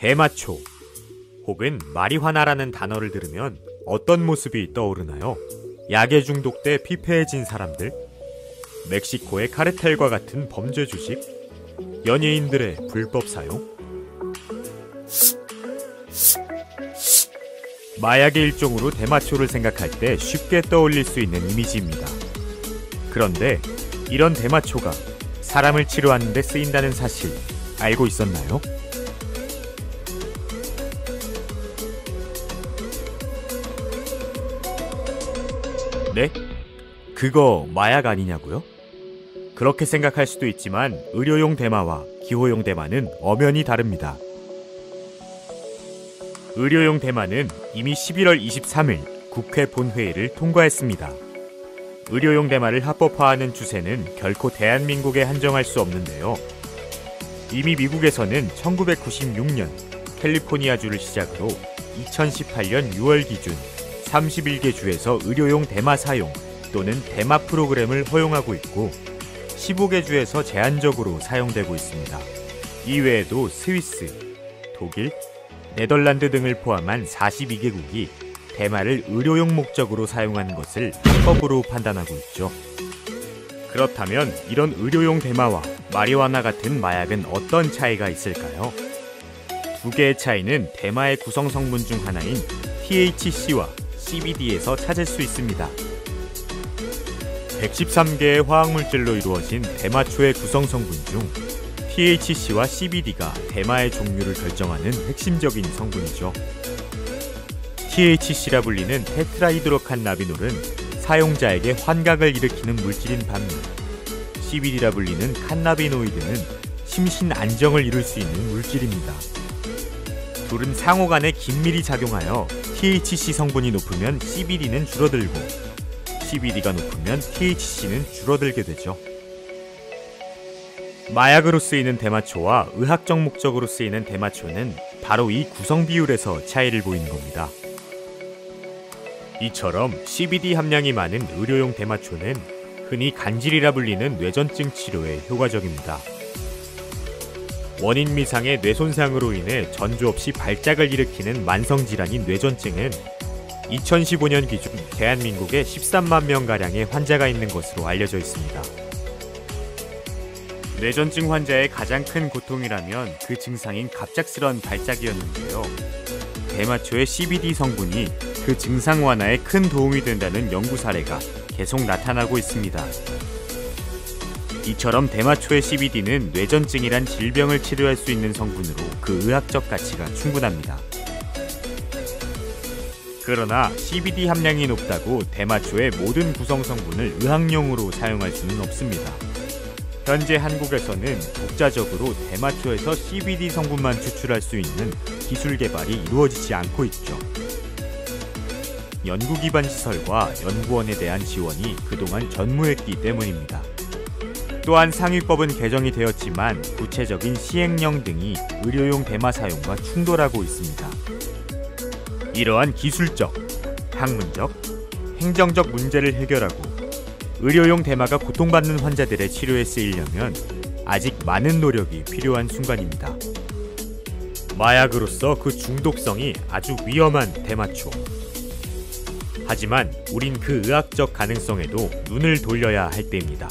대마초 혹은 마리화나라는 단어를 들으면 어떤 모습이 떠오르나요? 약에 중독돼 피폐해진 사람들, 멕시코의 카르텔과 같은 범죄 조직, 연예인들의 불법 사용, 마약의 일종으로 대마초를 생각할 때 쉽게 떠올릴 수 있는 이미지입니다. 그런데 이런 대마초가 사람을 치료하는 데 쓰인다는 사실 알고 있었나요? 네? 그거 마약 아니냐고요? 그렇게 생각할 수도 있지만 의료용 대마와 기호용 대마는 엄연히 다릅니다. 의료용 대마는 이미 11월 23일 국회 본회의를 통과했습니다. 의료용 대마를 합법화하는 추세는 결코 대한민국에 한정할 수 없는데요. 이미 미국에서는 1996년 캘리포니아주를 시작으로 2018년 6월 기준 31개 주에서 의료용 대마 사용 또는 대마 프로그램을 허용하고 있고 15개 주에서 제한적으로 사용되고 있습니다. 이외에도 스위스, 독일, 네덜란드 등을 포함한 42개국이 대마를 의료용 목적으로 사용하는 것을 합법으로 판단하고 있죠. 그렇다면 이런 의료용 대마와 마리화나 같은 마약은 어떤 차이가 있을까요? 두 개의 차이는 대마의 구성 성분 중 하나인 THC와 CBD에서 찾을 수 있습니다. 113개의 화학물질로 이루어진 대마초의 구성 성분 중 THC와 CBD가 대마의 종류를 결정하는 핵심적인 성분이죠. THC라 불리는 테트라히드로칸 나비놀은 사용자에게 환각을 일으키는 물질인 반면 CBD라 불리는 칸나비노이드는 심신 안정을 이룰 수 있는 물질입니다. 둘은 상호 간에 긴밀히 작용하여 THC 성분이 높으면 CBD는 줄어들고 CBD가 높으면 THC는 줄어들게 되죠. 마약으로 쓰이는 대마초와 의학적 목적으로 쓰이는 대마초는 바로 이 구성 비율에서 차이를 보이는 겁니다. 이처럼 CBD 함량이 많은 의료용 대마초는 흔히 간질이라 불리는 뇌전증 치료에 효과적입니다. 원인 미상의 뇌 손상으로 인해 전조 없이 발작을 일으키는 만성 질환인 뇌전증은 2015년 기준 대한민국에 13만 명가량의 환자가 있는 것으로 알려져 있습니다. 뇌전증 환자의 가장 큰 고통이라면 그 증상인 갑작스런 발작이었는데요. 대마초의 CBD 성분이 그 증상 완화에 큰 도움이 된다는 연구 사례가 계속 나타나고 있습니다. 이처럼 대마초의 CBD는 뇌전증이란 질병을 치료할 수 있는 성분으로 그 의학적 가치가 충분합니다. 그러나 CBD 함량이 높다고 대마초의 모든 구성 성분을 의학용으로 사용할 수는 없습니다. 현재 한국에서는 독자적으로 대마초에서 CBD 성분만 추출할 수 있는 기술 개발이 이루어지지 않고 있죠. 연구 기반 시설과 연구원에 대한 지원이 그동안 전무했기 때문입니다. 또한 상위법은 개정이 되었지만 구체적인 시행령 등이 의료용 대마 사용과 충돌하고 있습니다. 이러한 기술적, 학문적, 행정적 문제를 해결하고 의료용 대마가 고통받는 환자들의 치료에 쓰이려면 아직 많은 노력이 필요한 순간입니다. 마약으로서 그 중독성이 아주 위험한 대마초. 하지만 우린 그 의학적 가능성에도 눈을 돌려야 할 때입니다.